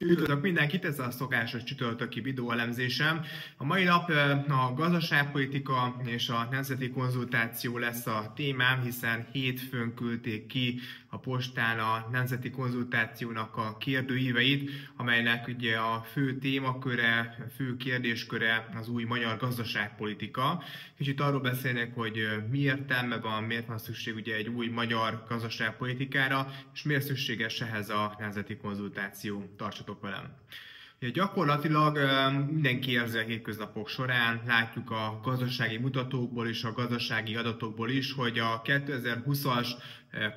Üdvözlök mindenkit, ez a szokásos csütörtöki videóelemzésem. A mai nap a gazdaságpolitika és a nemzeti konzultáció lesz a témám, hiszen hétfőn küldték ki a postán a nemzeti konzultációnak a kérdőíveit, amelynek ugye a fő témaköre, fő kérdésköre az új magyar gazdaságpolitika. Kicsit arról beszélnek, hogy mi értelme van, miért van szükség ugye egy új magyar gazdaságpolitikára, és miért szükséges ehhez a nemzeti konzultáció. Tartsatok velem! Ja, gyakorlatilag mindenki érzi a hétköznapok során, látjuk a gazdasági mutatókból és a gazdasági adatokból is, hogy a 2020-as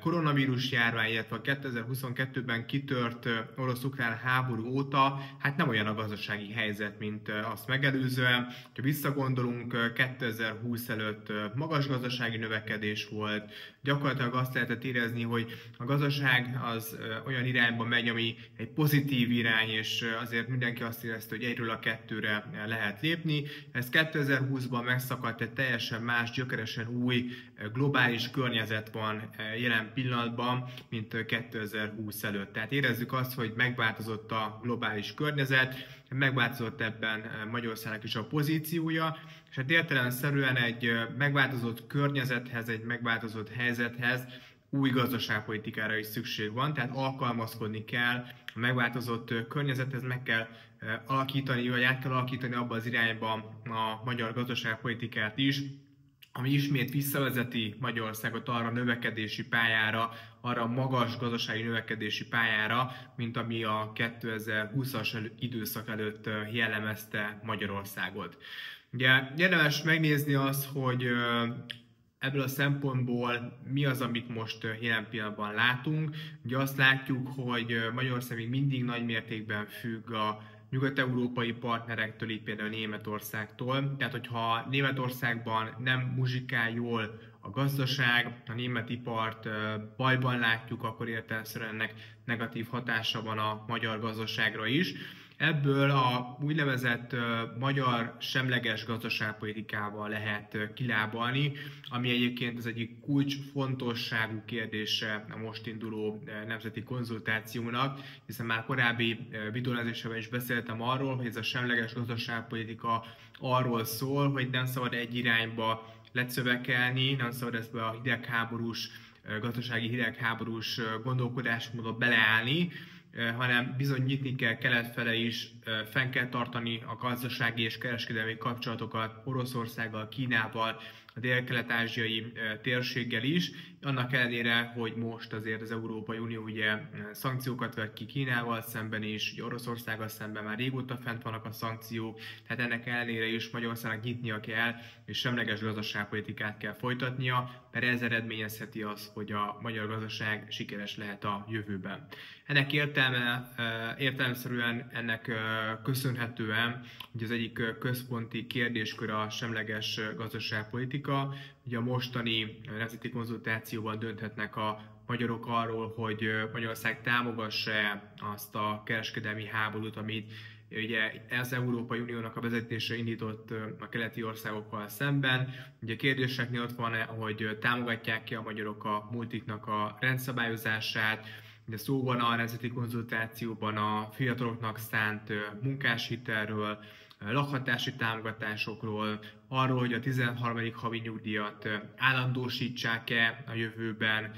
koronavírus járvány, illetve a 2022-ben kitört orosz-ukrán háború óta, hát nem olyan a gazdasági helyzet, mint azt megelőzően. Ha visszagondolunk, 2020 előtt magas gazdasági növekedés volt, gyakorlatilag azt lehetett érezni, hogy a gazdaság az olyan irányba megy, ami egy pozitív irány, és azért mindenki azt érezte, hogy egyről a kettőre lehet lépni. Ez 2020-ban megszakadt egy teljesen más, gyökeresen új globális környezet van jelen pillanatban, mint 2020 előtt. Tehát érezzük azt, hogy megváltozott a globális környezet, megváltozott ebben Magyarországnak is a pozíciója, és hát értelemszerűen egy megváltozott környezethez, egy megváltozott helyzethez új gazdaságpolitikára is szükség van, tehát alkalmazkodni kell a megváltozott környezethez, meg kell alakítani, vagy át kell alakítani abba az irányba a magyar gazdaságpolitikát is, ami ismét visszavezeti Magyarországot arra a növekedési pályára, arra a magas gazdasági növekedési pályára, mint ami a 2020-as időszak előtt jellemezte Magyarországot. Ugye érdemes megnézni azt, hogy ebből a szempontból mi az, amit most jelen pillanatban látunk. Ugye azt látjuk, hogy Magyarország még mindig nagy mértékben függ a nyugat-európai partnerektől, így például Németországtól. Tehát, hogyha Németországban nem muzsikál jól a gazdaság, a német ipart bajban látjuk, akkor értelemszerűen ennek negatív hatása van a magyar gazdaságra is. Ebből a úgynevezett magyar semleges gazdaságpolitikával lehet kilábalni, ami egyébként az egyik kulcsfontosságú kérdése a most induló nemzeti konzultációnak, hiszen már korábbi videózásában is beszéltem arról, hogy ez a semleges gazdaságpolitika arról szól, hogy nem szabad egy irányba lecövekelni, nem szabad ezt a hidegháborús, gazdasági hidegháborús gondolkodásmódba beleállni, hanem bizony nyitni kell kelet fele is, fenn kell tartani a gazdasági és kereskedelmi kapcsolatokat Oroszországgal, Kínával, a dél-kelet-ázsiai térséggel is, annak ellenére, hogy most azért az Európai Unió ugye szankciókat vett ki Kínával szemben is, ugye Oroszországgal szemben már régóta fent vannak a szankciók, tehát ennek ellenére is Magyarországnak nyitnia kell, és semleges gazdaságpolitikát kell folytatnia, mert ez eredményezheti azt, hogy a magyar gazdaság sikeres lehet a jövőben. Ennek értelme, értelmeszerűen ennek köszönhetően, hogy az egyik központi kérdéskör a semleges gazdaságpolitika, ugye a mostani nemzeti konzultációban dönthetnek a magyarok arról, hogy Magyarország támogassa azt a kereskedelmi háborút, amit ugye az Európai Uniónak a vezetése indított a keleti országokkal szemben. Ugye kérdéseknél ott van, hogy támogatják-e a magyarok a multiknak a rendszabályozását, de szó van a nemzeti konzultációban a fiataloknak szánt munkáshitelről, lakhatási támogatásokról, arról, hogy a 13. havi nyugdíjat állandósítsák-e a jövőben,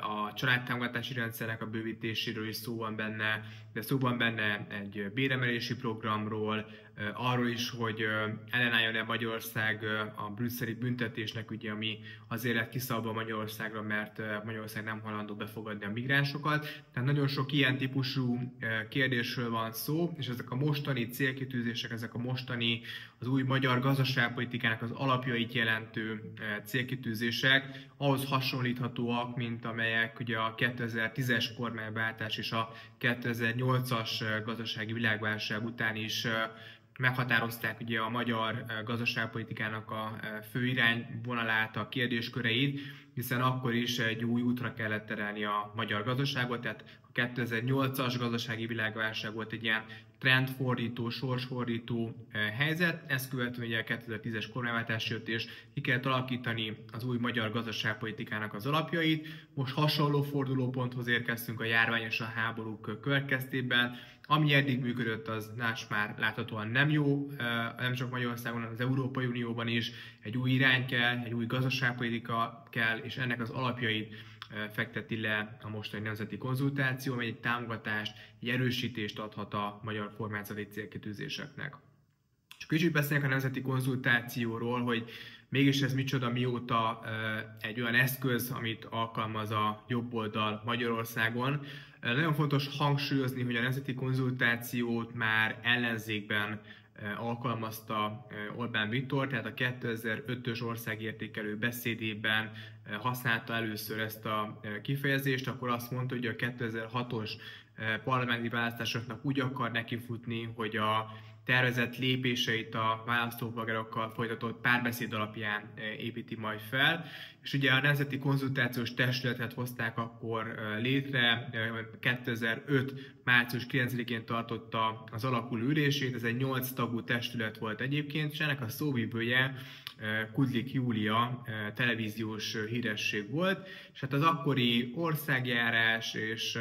a családtámogatási rendszernek a bővítéséről is szó van benne, de szó van benne egy béremelési programról, arról is, hogy ellenálljon-e Magyarország a brüsszeli büntetésnek, ugye, ami azért lett kiszabva Magyarországra, mert Magyarország nem halandó befogadni a migránsokat. Tehát nagyon sok ilyen típusú kérdésről van szó, és ezek a mostani célkitűzések, ezek a mostani az új magyar gazdaságpolitikának az alapjait jelentő célkitűzések ahhoz hasonlíthatóak, mint amelyek ugye a 2010-es kormányváltás és a 2008-as gazdasági világválság után is meghatározták ugye a magyar gazdaságpolitikának a fő irányvonalát, a kérdésköreit, hiszen akkor is egy új útra kellett terelni a magyar gazdaságot, tehát 2008-as gazdasági világválság volt egy ilyen trendfordító, sorsfordító helyzet, ezt követően ugye a 2010-es kormányváltás jött, és ki kellett alakítani az új magyar gazdaságpolitikának az alapjait. Most hasonló fordulóponthoz érkeztünk a járvány és a háborúk következtében, Ami eddig működött, az más már láthatóan nem jó, nem csak Magyarországon, hanem az Európai Unióban is. Egy új irány kell, egy új gazdaságpolitika kell, és ennek az alapjait fekteti le a mostani nemzeti konzultáció, amely egy támogatást, egy erősítést adhat a magyar kormányzati célkitűzéseknek. Csak kicsit beszélnek a nemzeti konzultációról, hogy mégis ez micsoda, mióta egy olyan eszköz, amit alkalmaz a jobb oldal Magyarországon. Nagyon fontos hangsúlyozni, hogy a nemzeti konzultációt már ellenzékben alkalmazta Orbán Viktor, tehát a 2005-ös országértékelő beszédében használta először ezt a kifejezést, akkor azt mondta, hogy a 2006-os parlamenti választásoknak úgy akar nekifutni, hogy a tervezett lépéseit a választópolgárokkal folytatott párbeszéd alapján építi majd fel. És ugye a Nemzeti Konzultációs Testületet hozták akkor létre, 2005. március 9-én tartotta az alakuló ülését, ez egy 8 tagú testület volt egyébként, és ennek a szóvivője Kudlik Júlia televíziós híresség volt, és hát az akkori országjárás és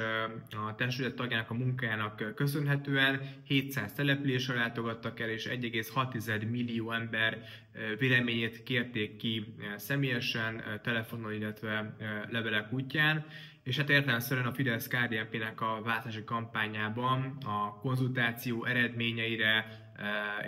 a testület tagjának a munkájának köszönhetően 700 településre látogattak el, és 1,6 millió ember véleményét kérték ki személyesen, telefonon, illetve levelek útján, és hát értelemszerűen a Fidesz KDNP-nek a választási kampányában a konzultáció eredményeire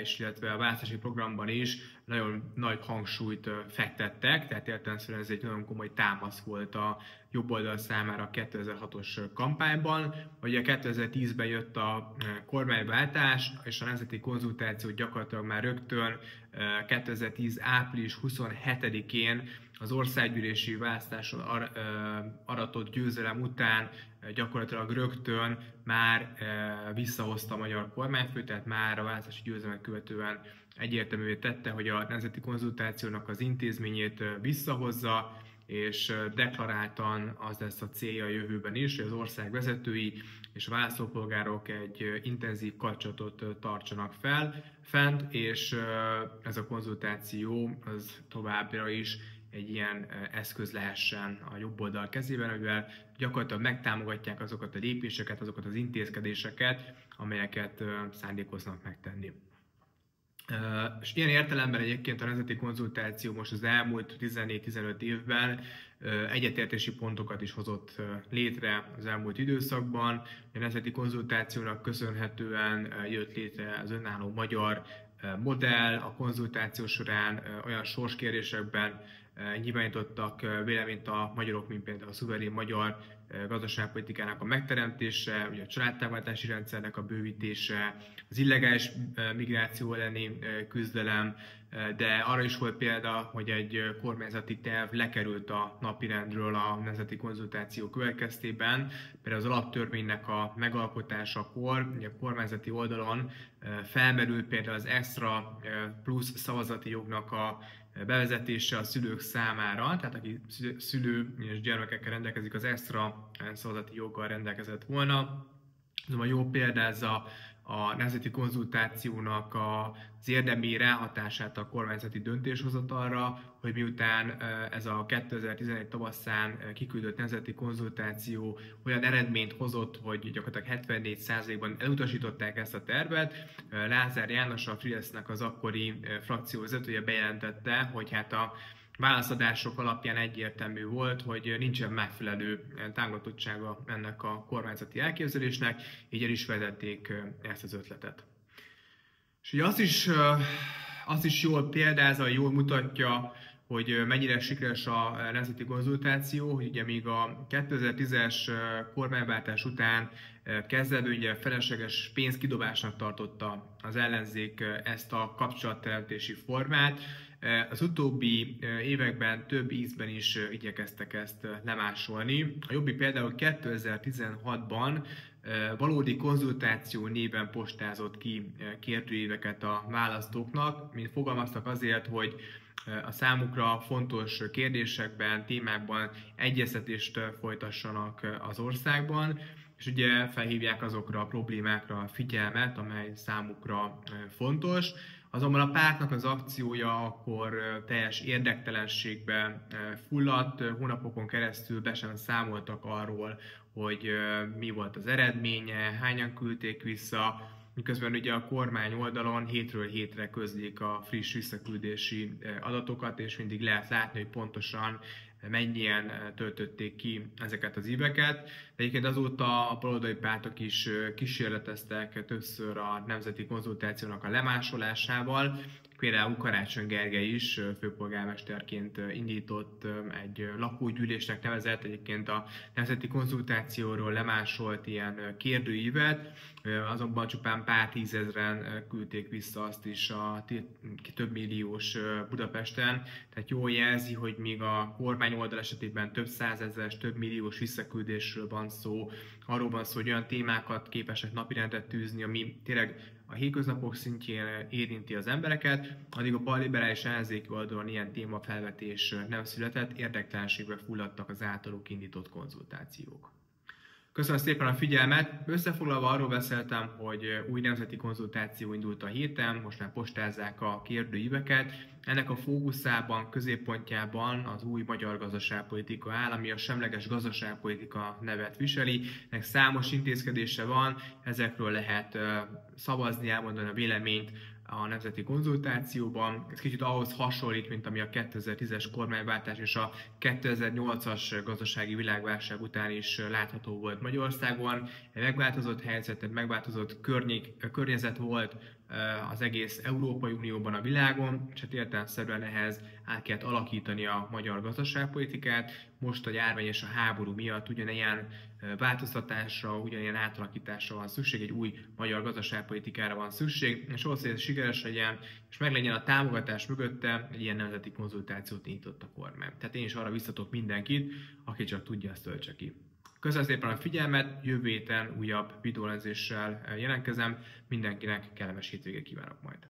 és illetve a választási programban is nagyon nagy hangsúlyt fektettek, tehát értelemszerűen ez egy nagyon komoly támasz volt a jobb oldal számára a 2006-os kampányban. Ugye 2010-ben jött a kormányváltás, és a nemzeti konzultáció gyakorlatilag már rögtön 2010. április 27-én az országgyűlési választáson ar, aratott győzelem után gyakorlatilag rögtön már visszahozta a magyar kormányfő, tehát már a választási győzelmet követően egyértelművé tette, hogy a nemzeti konzultációnak az intézményét visszahozza, és deklaráltan az lesz a célja a jövőben is, hogy az ország vezetői és választópolgárok egy intenzív kapcsolatot tartsanak fel, fent, és ez a konzultáció az továbbra is egy ilyen eszköz lehessen a jobb oldal kezében, amivel gyakorlatilag megtámogatják azokat a lépéseket, azokat az intézkedéseket, amelyeket szándékoznak megtenni. És ilyen értelemben egyébként a nemzeti konzultáció most az elmúlt 14-15 évben egyetértési pontokat is hozott létre az elmúlt időszakban. A nemzeti konzultációnak köszönhetően jött létre az önálló magyar modell, a konzultáció során olyan sorskérésekben nyilvánítottak véleményt a magyarok, mint például a szuverén magyar gazdaságpolitikának a megteremtése, ugye a családtámogatási rendszernek a bővítése, az illegális migráció elleni küzdelem, de arra is volt példa, hogy egy kormányzati terv lekerült a napirendről a nemzeti konzultáció következtében. Például az alaptörvénynek a megalkotásakor, ugye a kormányzati oldalon felmerült például az extra plusz szavazati jognak a bevezetése a szülők számára, tehát aki szülő és gyermekekkel rendelkezik, az extra szavazati joggal rendelkezett volna. Ez jó példázza a nemzeti konzultációnak az érdemi ráhatását a kormányzati döntéshozatalra, hogy miután ez a 2011 tavaszán kiküldött nemzeti konzultáció olyan eredményt hozott, hogy gyakorlatilag 74%-ban elutasították ezt a tervet, Lázár János, a Fidesznek az akkori frakcióvezetője bejelentette, hogy hát a válaszadások alapján egyértelmű volt, hogy nincsen megfelelő támogatottsága ennek a kormányzati elképzelésnek, így el is vezették ezt az ötletet. És ugye azt is, azt is jól példázza, jól mutatja, hogy mennyire sikeres a nemzeti konzultáció, hogy ugye még a 2010-es kormányváltás után kezdetben ugye felesleges pénzkidobásnak tartotta az ellenzék ezt a kapcsolatteremtési formát, az utóbbi években több ízben is igyekeztek ezt lemásolni. A jobbik például 2016-ban valódi konzultáció néven postázott ki kérdőíveket a választóknak, mint fogalmaztak azért, hogy a számukra fontos kérdésekben, témákban egyeztetést folytassanak az országban, és ugye felhívják azokra a problémákra a figyelmet, amely számukra fontos. Azonban a pártnak az akciója akkor teljes érdektelenségbe fulladt, hónapokon keresztül be sem számoltak arról, hogy mi volt az eredménye, hányan küldték vissza, miközben ugye a kormány oldalon hétről hétre közlik a friss visszaküldési adatokat, és mindig lehet látni, hogy pontosan mennyien töltötték ki ezeket az éveket. De egyébként azóta a baloldali pártok is kísérleteztek többször a nemzeti konzultációnak a lemásolásával, Például Karácsony Gergely is főpolgármesterként indított egy lakógyűlésnek nevezett, egyébként a nemzeti konzultációról lemásolt ilyen kérdőívet, azonban csupán pár tízezren küldték vissza azt is a több milliós Budapesten, tehát jól jelzi, hogy míg a kormány oldal esetében több százezeres, több milliós visszaküldésről van szó, arról van szó, hogy olyan témákat képesek napirendet tűzni, ami tényleg a hétköznapok szintjén érinti az embereket, addig a balliberális ellenzéki oldalon ilyen témafelvetés nem született, érdektelenségbe fulladtak az általuk indított konzultációk. Köszönöm szépen a figyelmet. Összefoglalva arról beszéltem, hogy új nemzeti konzultáció indult a héten, most már postázzák a kérdőíveket. Ennek a fókuszában, középpontjában az új magyar gazdaságpolitika áll, ami a semleges gazdaságpolitika nevet viseli. Ennek számos intézkedése van, ezekről lehet szavazni, elmondani a véleményt a nemzeti konzultációban. Ez kicsit ahhoz hasonlít, mint ami a 2010-es kormányváltás és a 2008-as gazdasági világválság után is látható volt Magyarországon. Megváltozott helyzet, megváltozott környék, környezet volt az egész Európai Unióban, a világon, és hát értelemszerűen ehhez át kellett alakítani a magyar gazdaságpolitikát. Most a járvány és a háború miatt ugyanilyen változtatásra, ugyanilyen átalakításra van szükség, egy új magyar gazdaságpolitikára van szükség, és ahhoz, hogy ez sikeres legyen, és meglegyen a támogatás mögötte, egy ilyen nemzeti konzultációt nyitott a kormány. Tehát én is arra biztatok mindenkit, aki csak tudja, azt töltse ki. Köszönöm szépen a figyelmet, jövő héten újabb videólenzéssel jelentkezem, mindenkinek kellemes hétvégét kívánok majd.